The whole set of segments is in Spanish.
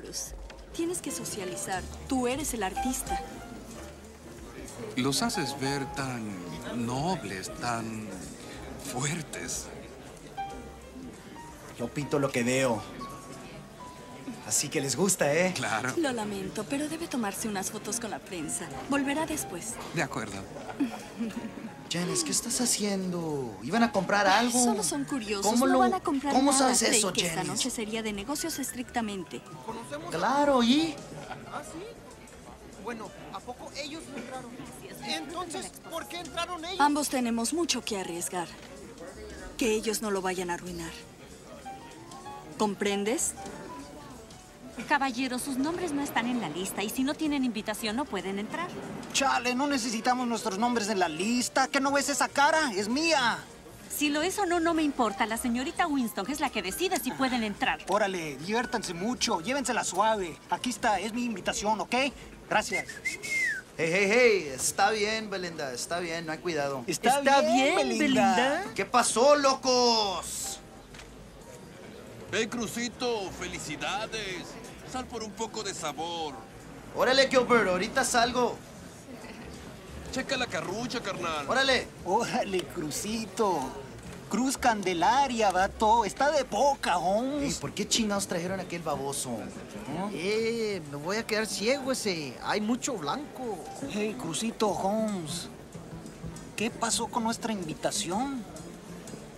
Cruz. Tienes que socializar. Tú eres el artista. Los haces ver tan nobles, tan fuertes. Yo pinto lo que veo. Así que les gusta, ¿eh? Claro. Lo lamento, pero debe tomarse unas fotos con la prensa. Volverá después. De acuerdo. Janice, ¿qué estás haciendo? ¿Iban a comprar algo? Solo son curiosos. ¿Cómo no lo- van a comprar ¿Cómo nada. sabes eso, que esta Janice? noche sería de negocios estrictamente. Claro, ¿y? ¿Ah, sí? Bueno, ¿a poco ellos no entraron? Entonces, ¿por qué entraron ellos? Ambos tenemos mucho que arriesgar. Que ellos no lo vayan a arruinar. ¿Comprendes? Caballeros, sus nombres no están en la lista y si no tienen invitación no pueden entrar. Chale, no necesitamos nuestros nombres en la lista. ¿Qué no ves esa cara? Es mía. Si lo es o no, no me importa. La señorita Winston es la que decide si pueden entrar. Órale, diviértanse mucho, llévensela suave. Aquí está, es mi invitación, ¿ok? Gracias. Hey, hey, hey, está bien, Belinda, está bien, no hay cuidado. Está, bien, Belinda. ¿Qué pasó, locos? Hey, Crucito, felicidades. Sal por un poco de sabor. Órale, Gilbert, ahorita salgo. Checa la carrucha, carnal. Órale. Órale, Crucito. Cruz Candelaria, vato. Está de poca, Ey, Holmes. ¿por qué chingados trajeron aquel baboso? ¿No? Eh, me voy a quedar ciego ese. Hay mucho blanco. Hey, Crucito Holmes. ¿Qué pasó con nuestra invitación?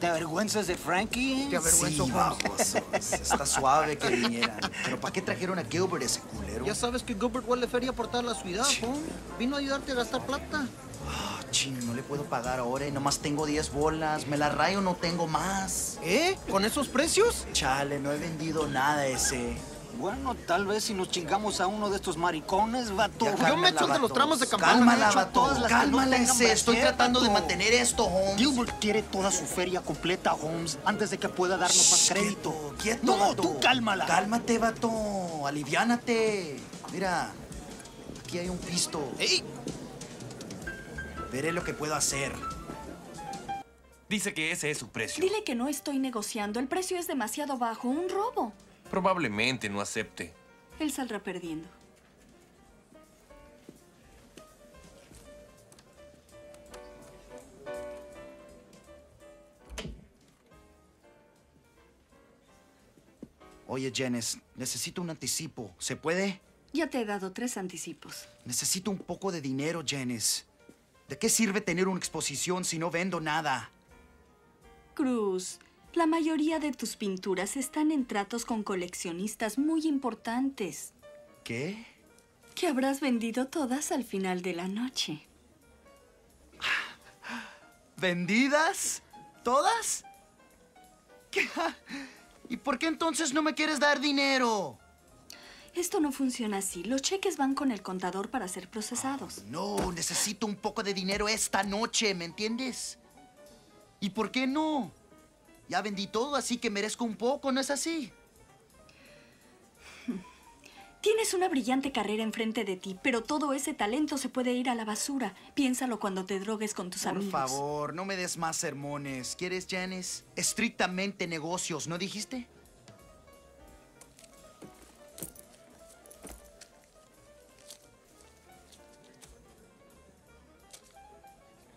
¿Te avergüenzas de Frankie? Te avergüenzo, Sí, babosos. Está suave que vinieran. Pero ¿para qué trajeron a Gilbert ese culero? Ya sabes que Gilbert huele feria por toda la ciudad, Holmes. Vino a ayudarte a gastar plata. Ah, ching, no le puedo pagar ahora y nomás tengo 10 bolas. Me la rayo, no tengo más. ¿Eh? ¿Con esos precios? Chale, no he vendido nada ese. Bueno, tal vez si nos chingamos a uno de estos maricones, vato. Ya, Yo me echo de los tramos de campana. Cálmala, vato. todas las que no Cálmala tengan ese. Estoy tratando de mantener esto, Holmes. Gilbert quiere toda su feria completa, Holmes, antes de que pueda darnos más Shh, crédito. Quieto, quieto, no, vato. tú cálmala. Cálmate, vato. Aliviánate. Mira, aquí hay un pisto. ¡Ey! Veré lo que puedo hacer. Dice que ese es su precio. Dile que no estoy negociando. El precio es demasiado bajo. Un robo. Probablemente no acepte. Él saldrá perdiendo. Oye, Janice, necesito un anticipo. ¿Se puede? Ya te he dado tres anticipos. Necesito un poco de dinero, Janice. ¿De qué sirve tener una exposición si no vendo nada? Cruz, la mayoría de tus pinturas están en tratos con coleccionistas muy importantes. ¿Qué? Que habrás vendido todas al final de la noche. ¿Vendidas? ¿Todas? ¿Qué? ¿Y por qué entonces no me quieres dar dinero? Esto no funciona así. Los cheques van con el contador para ser procesados. No, necesito un poco de dinero esta noche, ¿me entiendes? ¿Y por qué no? Ya vendí todo, así que merezco un poco, ¿no es así? Tienes una brillante carrera enfrente de ti, pero todo ese talento se puede ir a la basura. Piénsalo cuando te drogues con tus Por amigos. favor, no me des más sermones. ¿Quieres, Janice? Estrictamente negocios, ¿no dijiste?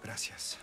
Gracias.